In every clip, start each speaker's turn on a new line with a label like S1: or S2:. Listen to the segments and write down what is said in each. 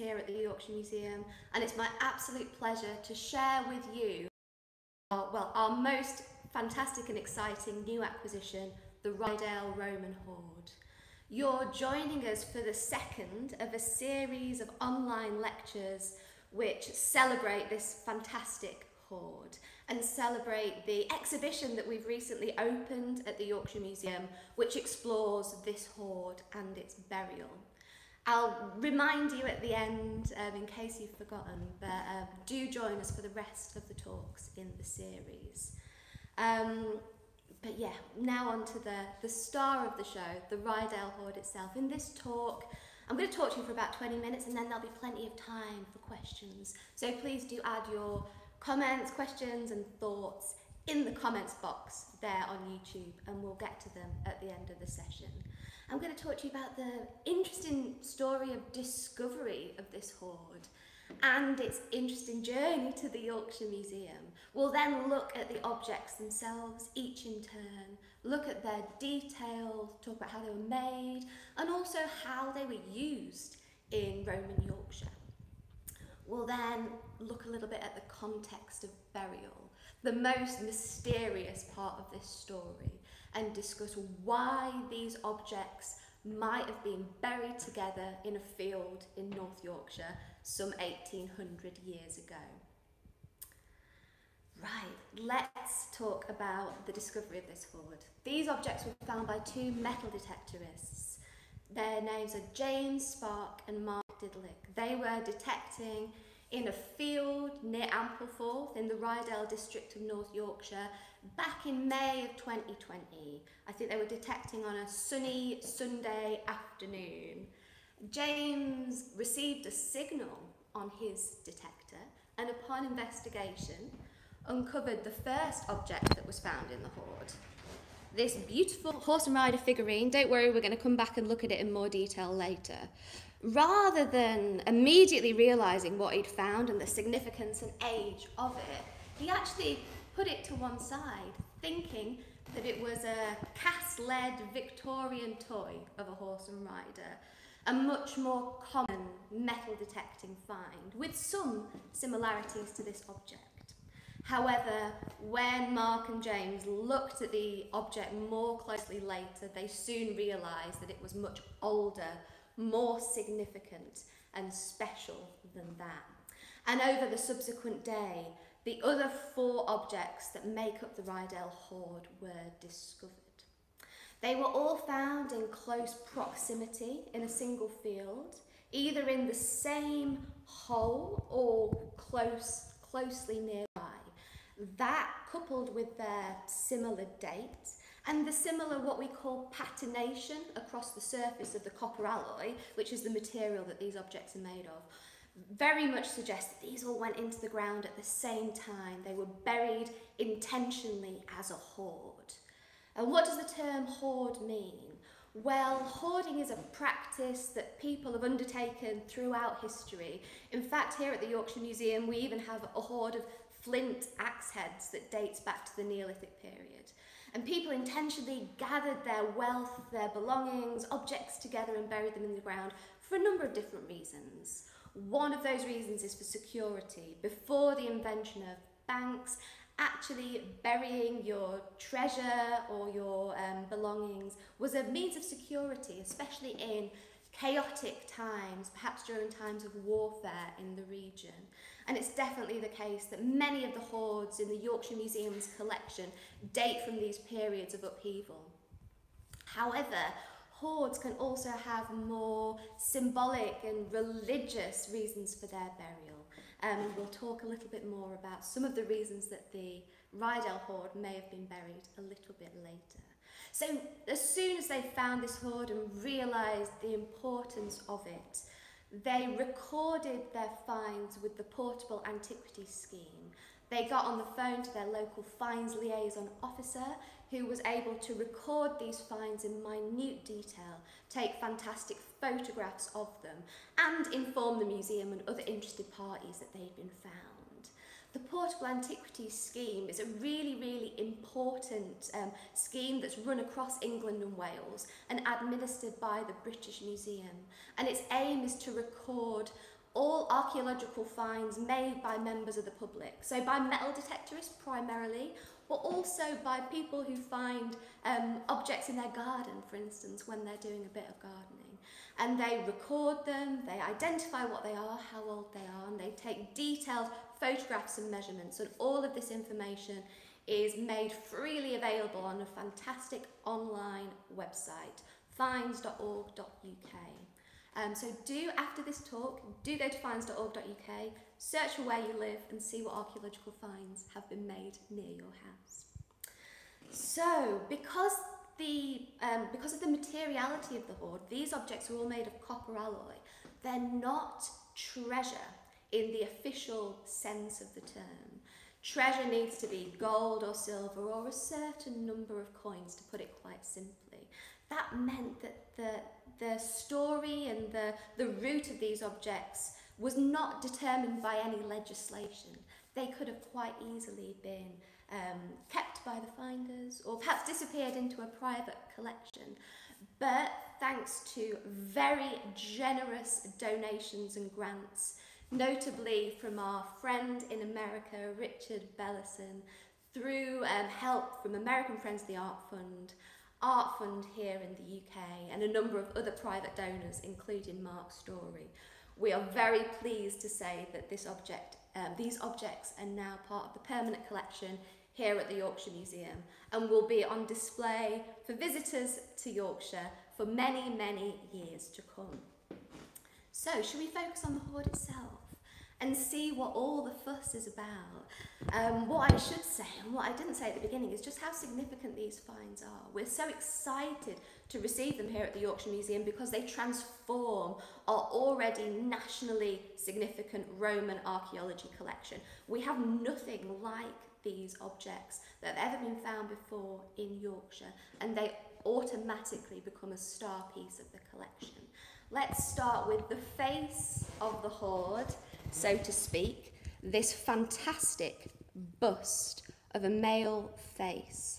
S1: here at the Yorkshire Museum, and it's my absolute pleasure to share with you, our, well, our most fantastic and exciting new acquisition, the Ryedale Roman Hoard. You're joining us for the second of a series of online lectures which celebrate this fantastic hoard and celebrate the exhibition that we've recently opened at the Yorkshire Museum, which explores this hoard and its burial. I'll remind you at the end, um, in case you've forgotten, but um, do join us for the rest of the talks in the series. Um, but yeah, now on to the, the star of the show, the Ryedale Hoard itself. In this talk, I'm going to talk to you for about 20 minutes and then there'll be plenty of time for questions. So please do add your comments, questions and thoughts in the comments box there on YouTube and we'll get to them at the end of the session. I'm going to talk to you about the interesting story of discovery of this hoard and its interesting journey to the Yorkshire Museum. We'll then look at the objects themselves, each in turn, look at their detail, talk about how they were made, and also how they were used in Roman Yorkshire. We'll then look a little bit at the context of burial, the most mysterious part of this story, and discuss why these objects might have been buried together in a field in North Yorkshire some 1800 years ago. Right, let's talk about the discovery of this hoard. These objects were found by two metal detectorists. Their names are James Spark and Mark Didlick. They were detecting in a field near Ampleforth in the Ryedale district of North Yorkshire back in May of 2020. I think they were detecting on a sunny Sunday afternoon. James received a signal on his detector and upon investigation uncovered the first object that was found in the hoard. This beautiful horse and rider figurine, don't worry, we're going to come back and look at it in more detail later. Rather than immediately realising what he'd found and the significance and age of it, he actually put it to one side, thinking that it was a cast-lead Victorian toy of a horse and rider, a much more common metal detecting find, with some similarities to this object. However, when Mark and James looked at the object more closely later, they soon realised that it was much older, more significant and special than that. And over the subsequent day, the other four objects that make up the Ryedale hoard were discovered. They were all found in close proximity in a single field, either in the same hole or close, closely nearby. That coupled with their similar date and the similar what we call patination across the surface of the copper alloy, which is the material that these objects are made of, very much suggests that these all went into the ground at the same time. They were buried intentionally as a hoard. And what does the term hoard mean? Well, hoarding is a practice that people have undertaken throughout history. In fact, here at the Yorkshire Museum, we even have a hoard of flint axe heads that dates back to the Neolithic period. And people intentionally gathered their wealth, their belongings, objects together and buried them in the ground for a number of different reasons. One of those reasons is for security. Before the invention of banks, actually burying your treasure or your um, belongings was a means of security, especially in chaotic times, perhaps during times of warfare in the region. And it's definitely the case that many of the hoards in the Yorkshire Museum's collection date from these periods of upheaval. However, hoards can also have more symbolic and religious reasons for their burial. Um, we'll talk a little bit more about some of the reasons that the Ryedale hoard may have been buried a little bit later. So as soon as they found this hoard and realised the importance of it, they recorded their finds with the Portable Antiquities Scheme. They got on the phone to their local finds liaison officer who was able to record these finds in minute detail, take fantastic photographs of them and inform the museum and other interested parties that they'd been found. The Portable Antiquities Scheme is a really, really important um, scheme that's run across England and Wales and administered by the British Museum. And its aim is to record all archaeological finds made by members of the public. So by metal detectorists primarily, but also by people who find um, objects in their garden, for instance, when they're doing a bit of gardening. And they record them, they identify what they are, how old they are, and they take detailed photographs and measurements. And all of this information is made freely available on a fantastic online website, finds.org.uk. Um, so do, after this talk, do go to finds.org.uk, search for where you live and see what archaeological finds have been made near your house. So, because the um, because of the materiality of the hoard, these objects are all made of copper alloy. They're not treasure in the official sense of the term. Treasure needs to be gold or silver or a certain number of coins, to put it quite simply. That meant that the, the story and the, the route of these objects was not determined by any legislation. They could have quite easily been um, kept by the finders or perhaps disappeared into a private collection. But thanks to very generous donations and grants, notably from our friend in America, Richard Bellison, through um, help from American Friends of the Art Fund, Art Fund here in the UK, and a number of other private donors, including Mark Story. We are very pleased to say that this object, um, these objects are now part of the permanent collection here at the Yorkshire Museum and will be on display for visitors to Yorkshire for many, many years to come. So, should we focus on the hoard itself? And see what all the fuss is about. Um, what I should say, and what I didn't say at the beginning, is just how significant these finds are. We're so excited to receive them here at the Yorkshire Museum because they transform our already nationally significant Roman archaeology collection. We have nothing like these objects that have ever been found before in Yorkshire, and they automatically become a star piece of the collection. Let's start with the face of the hoard so to speak, this fantastic bust of a male face.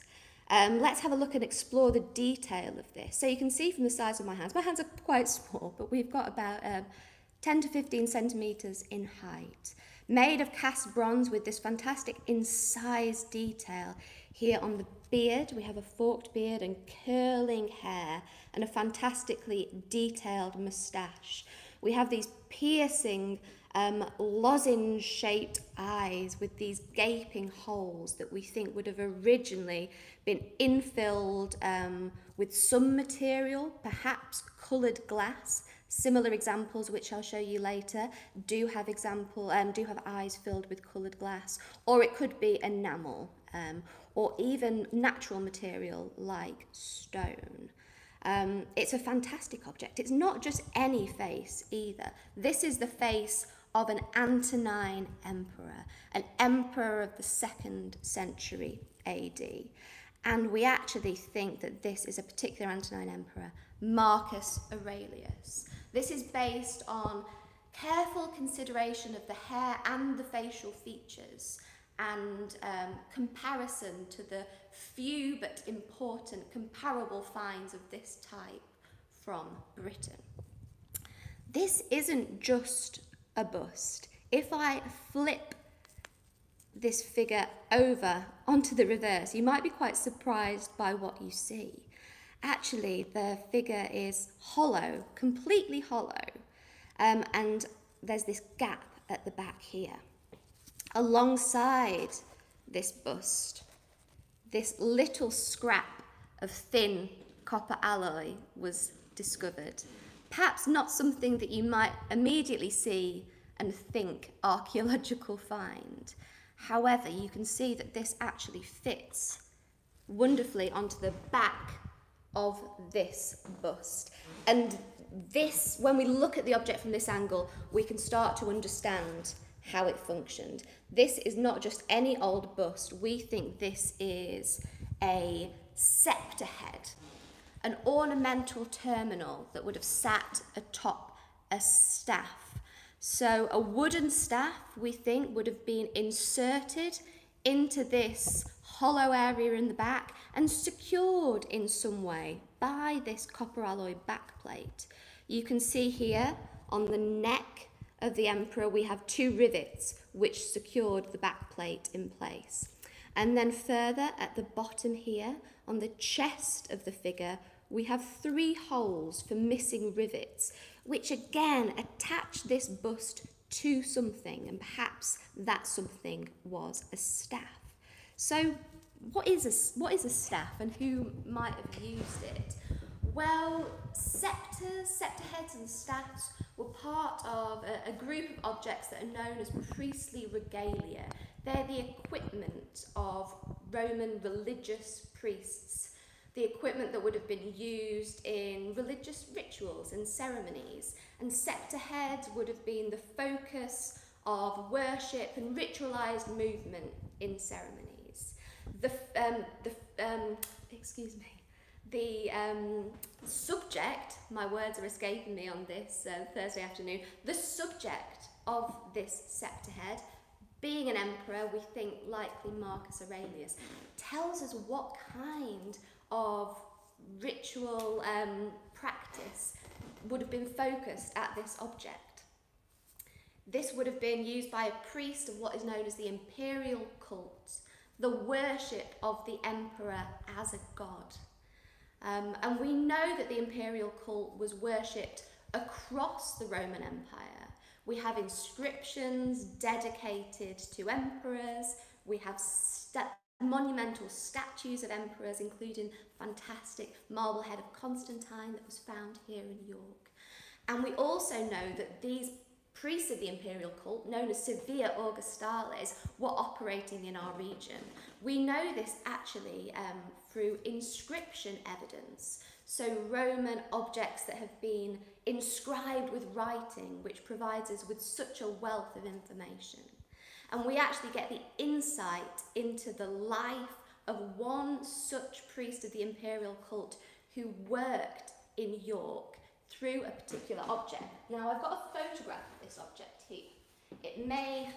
S1: Um, let's have a look and explore the detail of this. So you can see from the size of my hands, my hands are quite small, but we've got about um, 10 to 15 centimetres in height. Made of cast bronze with this fantastic incised detail. Here on the beard, we have a forked beard and curling hair and a fantastically detailed moustache. We have these piercing um, lozenge shaped eyes with these gaping holes that we think would have originally been infilled um, with some material, perhaps coloured glass. Similar examples, which I'll show you later, do have example um, do have eyes filled with coloured glass, or it could be enamel, um, or even natural material like stone. Um, it's a fantastic object. It's not just any face either. This is the face of an Antonine emperor, an emperor of the second century AD. And we actually think that this is a particular Antonine emperor, Marcus Aurelius. This is based on careful consideration of the hair and the facial features and um, comparison to the few but important comparable finds of this type from Britain. This isn't just a bust. If I flip this figure over onto the reverse, you might be quite surprised by what you see. Actually, the figure is hollow, completely hollow, um, and there's this gap at the back here. Alongside this bust, this little scrap of thin copper alloy was discovered perhaps not something that you might immediately see and think archaeological find. However, you can see that this actually fits wonderfully onto the back of this bust. And this, when we look at the object from this angle, we can start to understand how it functioned. This is not just any old bust. We think this is a scepter head an ornamental terminal that would have sat atop a staff. So a wooden staff, we think, would have been inserted into this hollow area in the back and secured in some way by this copper alloy backplate. You can see here on the neck of the emperor, we have two rivets which secured the backplate in place. And then further at the bottom here, on the chest of the figure, we have three holes for missing rivets, which again attach this bust to something, and perhaps that something was a staff. So, what is a, what is a staff and who might have used it? Well, sceptres, sceptre heads, and staffs were part of a, a group of objects that are known as priestly regalia. They're the equipment of Roman religious priests, the equipment that would have been used in religious rituals and ceremonies, and sceptre heads would have been the focus of worship and ritualized movement in ceremonies. The, um, the um, excuse me, the um, subject, my words are escaping me on this uh, Thursday afternoon, the subject of this sceptre head, being an emperor, we think likely Marcus Aurelius, tells us what kind of ritual um, practice would have been focused at this object. This would have been used by a priest of what is known as the imperial cult, the worship of the emperor as a god. Um, and we know that the imperial cult was worshipped across the Roman Empire. We have inscriptions dedicated to emperors, we have st monumental statues of emperors, including fantastic marble head of Constantine that was found here in York. And we also know that these priests of the imperial cult, known as Seviri Augustales, were operating in our region. We know this actually um, through inscription evidence. So Roman objects that have been inscribed with writing, which provides us with such a wealth of information. And we actually get the insight into the life of one such priest of the imperial cult who worked in York through a particular object. Now I've got a photograph of this object here. It may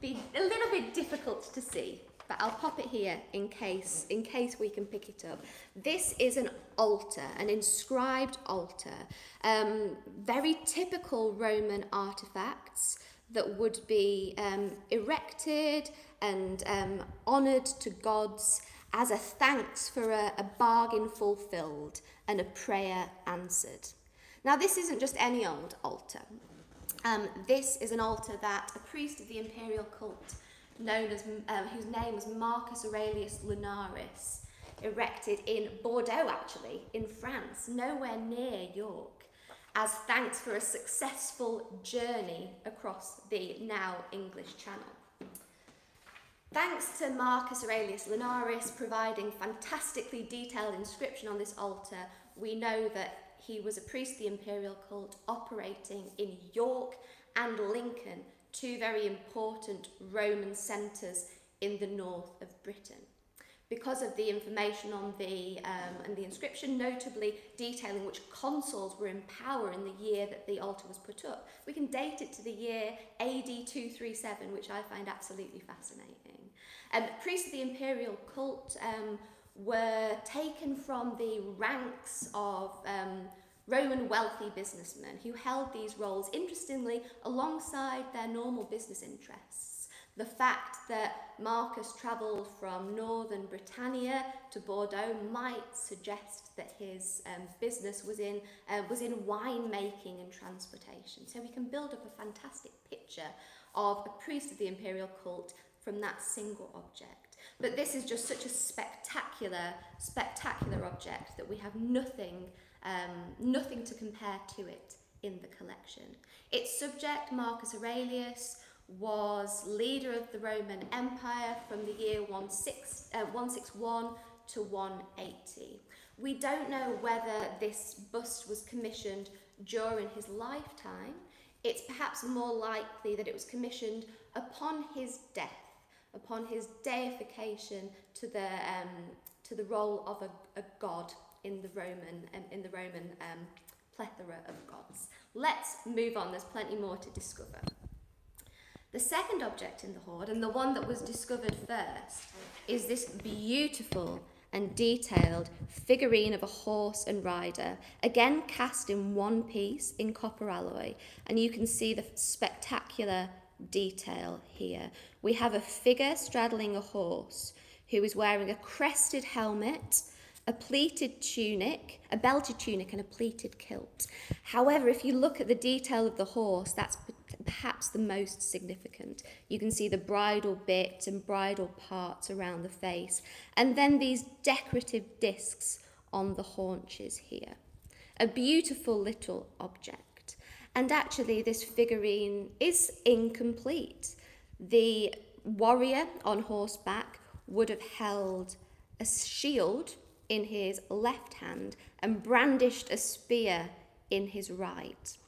S1: be a little bit difficult to see, but I'll pop it here in case in case we can pick it up. This is an altar, an inscribed altar. Um, very typical Roman artifacts that would be um, erected and um, honoured to gods as a thanks for a, a bargain fulfilled and a prayer answered. Now, this isn't just any old altar. Um, this is an altar that a priest of the imperial cult, known as um, whose name was Marcus Aurelius Lunaris, erected in Bordeaux, actually, in France, nowhere near York as thanks for a successful journey across the now English Channel. Thanks to Marcus Aurelius Lunaris providing fantastically detailed inscription on this altar, we know that he was a priest of the imperial cult operating in York and Lincoln, two very important Roman centres in the north of Britain because of the information on the um, and the inscription, notably detailing which consuls were in power in the year that the altar was put up. We can date it to the year AD 237, which I find absolutely fascinating. Um, priests of the imperial cult um, were taken from the ranks of um, Roman wealthy businessmen who held these roles, interestingly, alongside their normal business interests. The fact that Marcus travelled from northern Britannia to Bordeaux might suggest that his um, business was in, uh, was in winemaking and transportation. So we can build up a fantastic picture of a priest of the imperial cult from that single object. But this is just such a spectacular, spectacular object that we have nothing, um, nothing to compare to it in the collection. Its subject, Marcus Aurelius, was leader of the Roman Empire from the year 16, uh, 161 to 180. We don't know whether this bust was commissioned during his lifetime. It's perhaps more likely that it was commissioned upon his death, upon his deification to the, um, to the role of a, a god in the Roman, um, in the Roman um, plethora of gods. Let's move on, there's plenty more to discover. The second object in the hoard, and the one that was discovered first, is this beautiful and detailed figurine of a horse and rider, again cast in one piece in copper alloy, and you can see the spectacular detail here. We have a figure straddling a horse who is wearing a crested helmet, a pleated tunic, a belted tunic, and a pleated kilt. However, if you look at the detail of the horse, that's perhaps the most significant. You can see the bridle bit and bridle parts around the face, and then these decorative discs on the haunches here. A beautiful little object. And actually, this figurine is incomplete. The warrior on horseback would have held a shield in his left hand and brandished a spear in his right.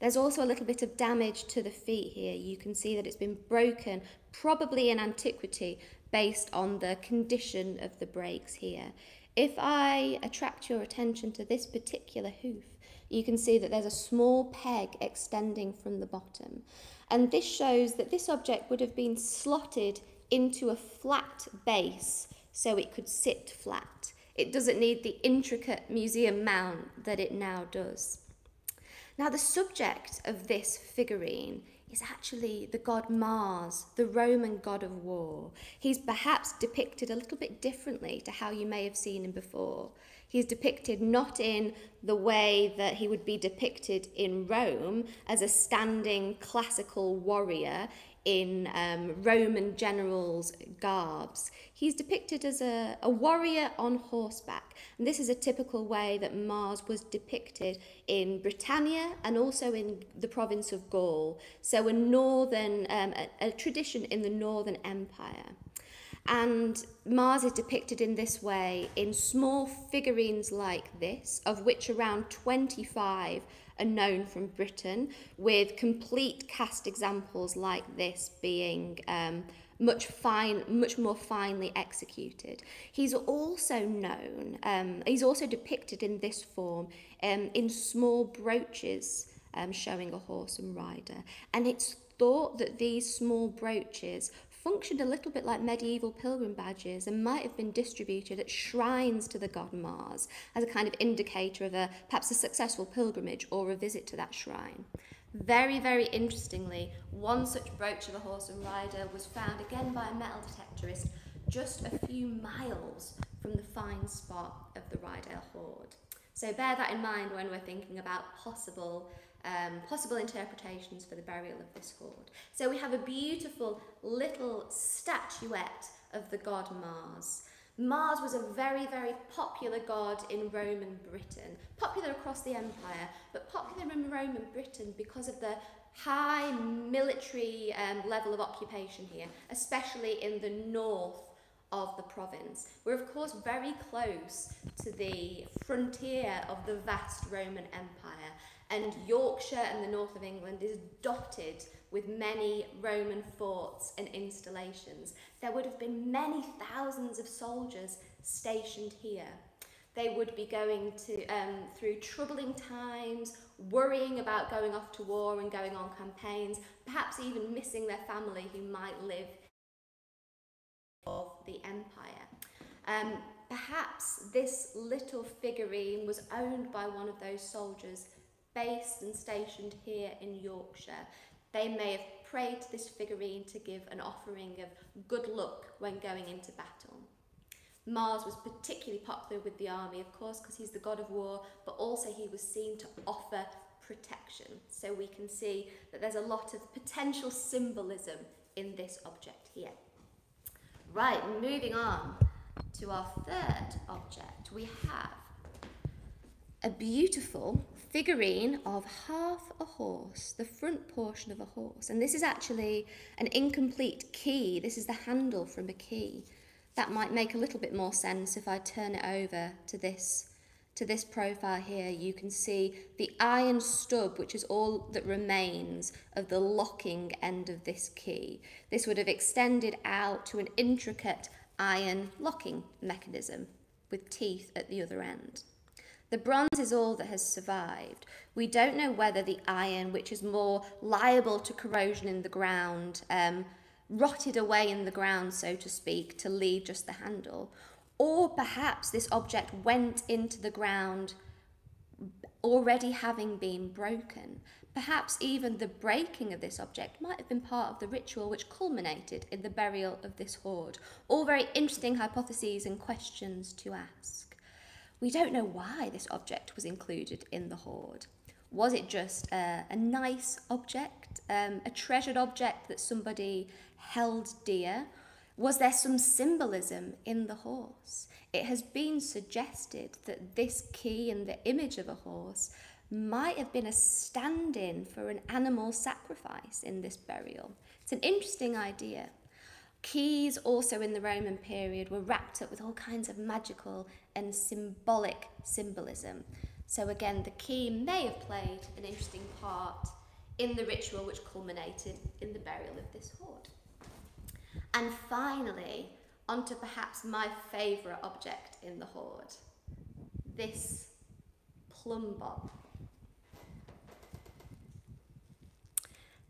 S1: There's also a little bit of damage to the feet here. You can see that it's been broken, probably in antiquity, based on the condition of the breaks here. If I attract your attention to this particular hoof, you can see that there's a small peg extending from the bottom. And this shows that this object would have been slotted into a flat base so it could sit flat. It doesn't need the intricate museum mount that it now does. Now, the subject of this figurine is actually the god Mars, the Roman god of war. He's perhaps depicted a little bit differently to how you may have seen him before. He's depicted not in the way that he would be depicted in Rome as a standing classical warrior in um, Roman generals' garbs. He's depicted as a, a warrior on horseback, and this is a typical way that Mars was depicted in Britannia and also in the province of Gaul. So, a northern, um, a, a tradition in the Northern Empire. And Mars is depicted in this way in small figurines like this, of which around 25 are known from Britain, with complete cast examples like this being um, much fine, much more finely executed. He's also known, um, he's also depicted in this form um, in small brooches um, showing a horse and rider. And it's thought that these small brooches functioned a little bit like medieval pilgrim badges and might have been distributed at shrines to the god Mars as a kind of indicator of a perhaps a successful pilgrimage or a visit to that shrine. Very, very interestingly, one such brooch of a horse and rider was found again by a metal detectorist just a few miles from the find spot of the Ryedale Hoard. So bear that in mind when we're thinking about possible um, possible interpretations for the burial of this hoard. So we have a beautiful little statuette of the god Mars. Mars was a very, very popular god in Roman Britain, popular across the empire, but popular in Roman Britain because of the high military um, level of occupation here, especially in the north of the province. We're of course very close to the frontier of the vast Roman Empire and Yorkshire and the north of England is dotted with many Roman forts and installations. There would have been many thousands of soldiers stationed here. They would be going to um, through troubling times, worrying about going off to war and going on campaigns, perhaps even missing their family who might live of the empire. Um, perhaps this little figurine was owned by one of those soldiers based and stationed here in Yorkshire. They may have prayed to this figurine to give an offering of good luck when going into battle. Mars was particularly popular with the army, of course, because he's the god of war, but also he was seen to offer protection. So we can see that there's a lot of potential symbolism in this object here. Right, moving on to our third object, we have a beautiful figurine of half a horse, the front portion of a horse. And this is actually an incomplete key. This is the handle from a key. That might make a little bit more sense if I turn it over to this to this profile here, you can see the iron stub, which is all that remains of the locking end of this key. This would have extended out to an intricate iron locking mechanism with teeth at the other end. The bronze is all that has survived. We don't know whether the iron, which is more liable to corrosion in the ground, um, rotted away in the ground, so to speak, to leave just the handle, Or perhaps this object went into the ground already having been broken. Perhaps even the breaking of this object might have been part of the ritual which culminated in the burial of this hoard. All very interesting hypotheses and questions to ask. We don't know why this object was included in the hoard. Was it just a, a nice object, um, a treasured object that somebody held dear? Was there some symbolism in the horse? It has been suggested that this key and the image of a horse might have been a stand in for an animal sacrifice in this burial. It's an interesting idea. Keys, also in the Roman period, were wrapped up with all kinds of magical and symbolic symbolism. So, again, the key may have played an interesting part in the ritual which culminated in the burial of this hoard. And finally, onto perhaps my favourite object in the hoard this plumb bob.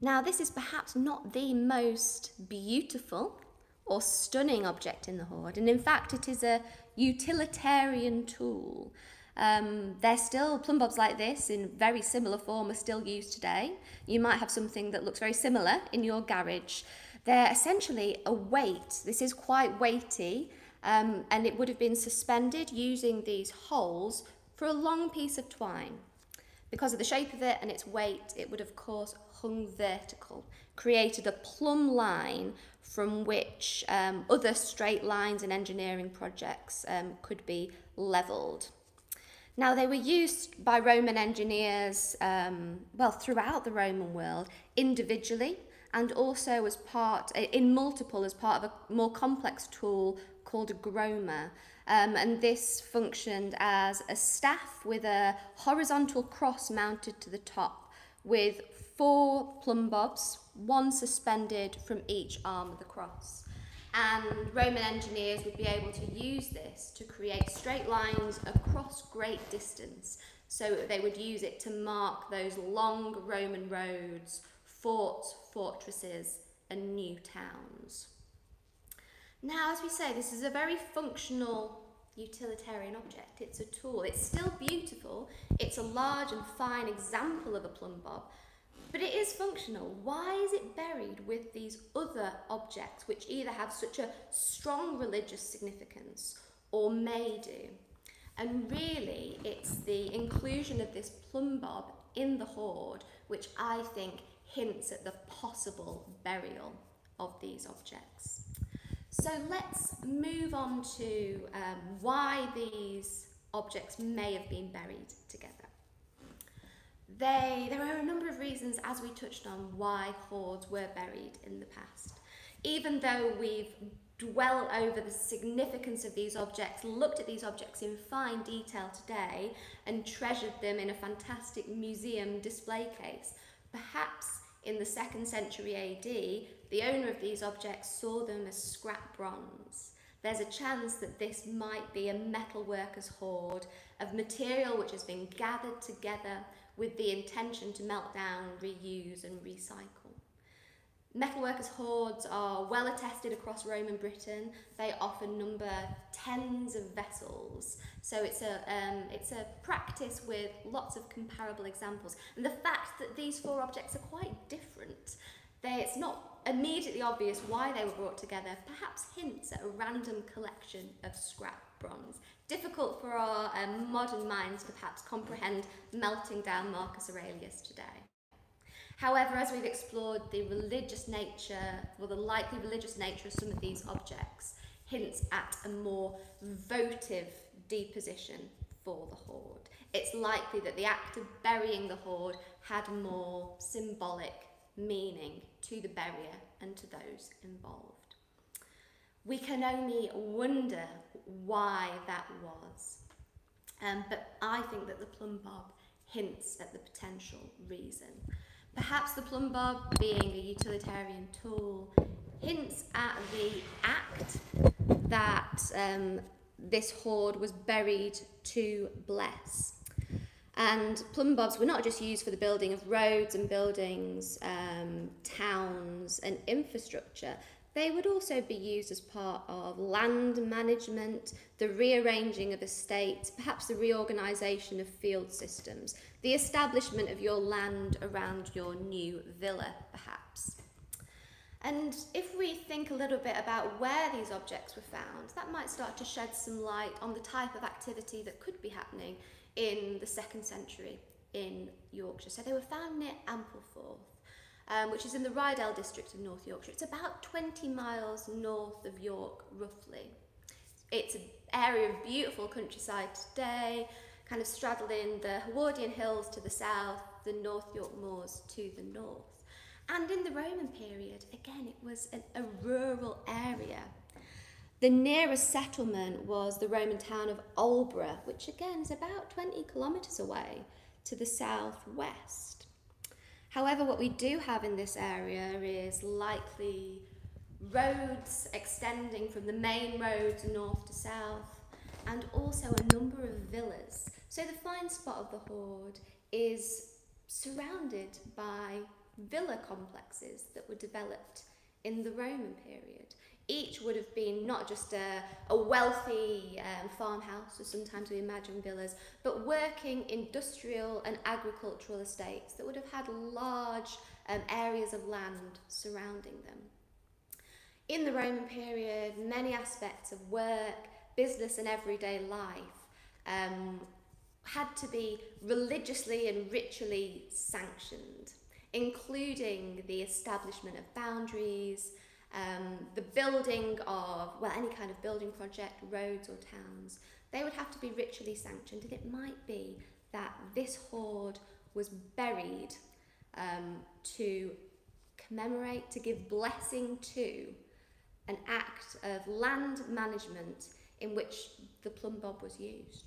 S1: Now, this is perhaps not the most beautiful or stunning object in the hoard, and in fact, it is a utilitarian tool. Um, they're still, plumb bobs like this in very similar form are still used today. You might have something that looks very similar in your garage. They're essentially a weight. This is quite weighty um, and it would have been suspended using these holes for a long piece of twine. Because of the shape of it and its weight, it would of course hung vertical, created a plumb line from which um, other straight lines in engineering projects um, could be levelled. Now, they were used by Roman engineers, um, well, throughout the Roman world, individually and also as part, in multiple, as part of a more complex tool called a groma. Um, and this functioned as a staff with a horizontal cross mounted to the top with four plumb bobs, one suspended from each arm of the cross. And Roman engineers would be able to use this to create straight lines across great distance. So they would use it to mark those long Roman roads forts, fortresses, and new towns. Now, as we say, this is a very functional utilitarian object. It's a tool. It's still beautiful. It's a large and fine example of a plumb bob, but it is functional. Why is it buried with these other objects which either have such a strong religious significance or may do? And really, it's the inclusion of this plumb bob in the hoard which I think hints at the possible burial of these objects. So let's move on to um, why these objects may have been buried together. They, there are a number of reasons, as we touched on, why hoards were buried in the past. Even though we've dwelt over the significance of these objects, looked at these objects in fine detail today, and treasured them in a fantastic museum display case, perhaps in the second century AD, the owner of these objects saw them as scrap bronze. There's a chance that this might be a metalworker's hoard of material which has been gathered together with the intention to melt down, reuse and recycle. Metalworkers' hoards are well attested across Roman Britain. They often number tens of vessels. So it's a, um, it's a practice with lots of comparable examples. And the fact that these four objects are quite different, they, it's not immediately obvious why they were brought together, perhaps hints at a random collection of scrap bronze. Difficult for our um, modern minds to perhaps comprehend melting down Marcus Aurelius today. However, as we've explored the religious nature, or the likely religious nature of some of these objects, hints at a more votive deposition for the hoard. It's likely that the act of burying the hoard had more symbolic meaning to the burier and to those involved. We can only wonder why that was. Um, but I think that the plumb bob hints at the potential reason. Perhaps the plumb bob, being a utilitarian tool, hints at the act that um, this hoard was buried to bless. And plumb bobs were not just used for the building of roads and buildings, um, towns and infrastructure. They would also be used as part of land management, the rearranging of estates, perhaps the reorganisation of field systems, the establishment of your land around your new villa, perhaps. And if we think a little bit about where these objects were found, that might start to shed some light on the type of activity that could be happening in the second century in Yorkshire. So they were found near Ampleforth, um, which is in the Ryedale district of North Yorkshire. It's about 20 miles north of York, roughly. It's an area of beautiful countryside today, kind of straddling the Howardian Hills to the south, the North York Moors to the north. And in the Roman period, again, it was an, a rural area. The nearest settlement was the Roman town of Aldborough, which again is about 20 kilometres away to the southwest. However, what we do have in this area is likely roads extending from the main roads north to south and also a number of villas. So the fine spot of the hoard is surrounded by villa complexes that were developed in the Roman period. Each would have been not just a, a wealthy um, farmhouse, or sometimes we imagine villas, but working industrial and agricultural estates that would have had large um, areas of land surrounding them. In the Roman period, many aspects of work, business, and everyday life um, had to be religiously and ritually sanctioned including the establishment of boundaries, um, the building of, well, any kind of building project, roads or towns, they would have to be ritually sanctioned. And it might be that this hoard was buried um, to commemorate, to give blessing to an act of land management in which the plumb bob was used.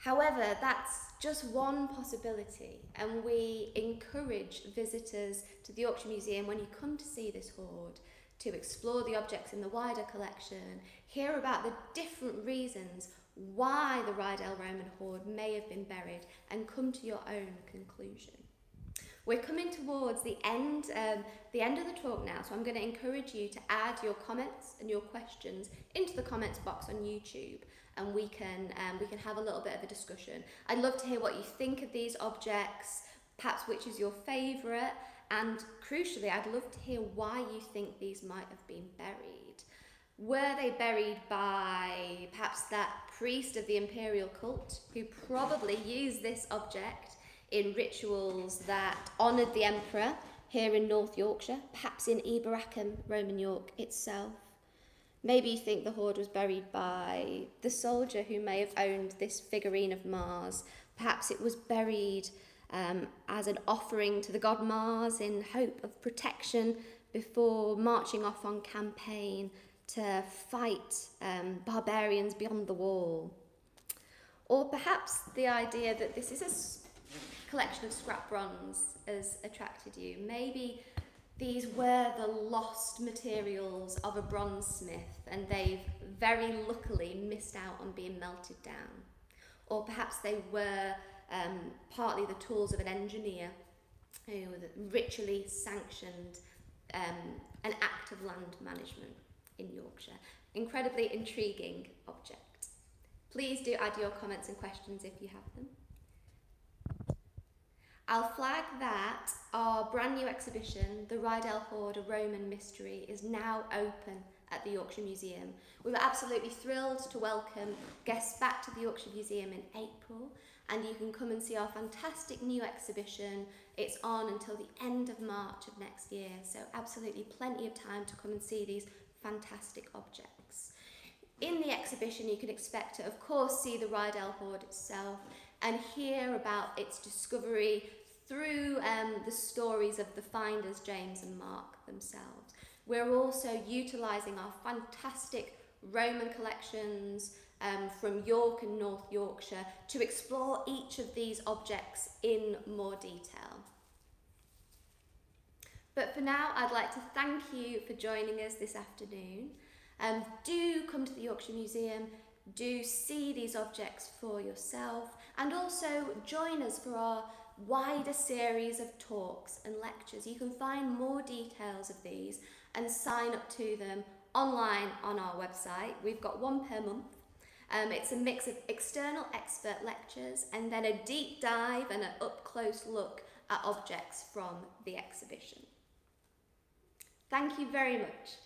S1: However, that's just one possibility, and we encourage visitors to the Yorkshire Museum when you come to see this hoard to explore the objects in the wider collection, hear about the different reasons why the Ryedale Roman hoard may have been buried, and come to your own conclusion. We're coming towards the end, um, the end of the talk now, so I'm going to encourage you to add your comments and your questions into the comments box on YouTube and we can um, we can have a little bit of a discussion. I'd love to hear what you think of these objects, perhaps which is your favourite, and crucially, I'd love to hear why you think these might have been buried. Were they buried by perhaps that priest of the imperial cult who probably used this object in rituals that honoured the emperor here in North Yorkshire, perhaps in Eboracum, Roman York itself? Maybe you think the hoard was buried by the soldier who may have owned this figurine of Mars. Perhaps it was buried um, as an offering to the god Mars in hope of protection before marching off on campaign to fight um, barbarians beyond the wall. Or perhaps the idea that this is a collection of scrap bronze has attracted you. Maybe these were the lost materials of a bronze smith and they've very luckily missed out on being melted down. Or perhaps they were um, partly the tools of an engineer who ritually sanctioned um, an act of land management in Yorkshire. Incredibly intriguing object. Please do add your comments and questions if you have them. I'll flag that our brand new exhibition, The Ryedale Hoard, A Roman Mystery, is now open at the Yorkshire Museum. We were absolutely thrilled to welcome guests back to the Yorkshire Museum in April and you can come and see our fantastic new exhibition. It's on until the end of March of next year, so absolutely plenty of time to come and see these fantastic objects. In the exhibition you can expect to of course see the Ryedale Hoard itself and hear about its discovery through um, the stories of the finders, James and Mark themselves. We're also utilising our fantastic Roman collections um, from York and North Yorkshire to explore each of these objects in more detail. But for now, I'd like to thank you for joining us this afternoon. Um, do come to the Yorkshire Museum, do see these objects for yourself, and also join us for our wider series of talks and lectures. You can find more details of these and sign up to them online on our website. We've got one per month. Um, it's a mix of external expert lectures and then a deep dive and an up close look at objects from the exhibition. Thank you very much.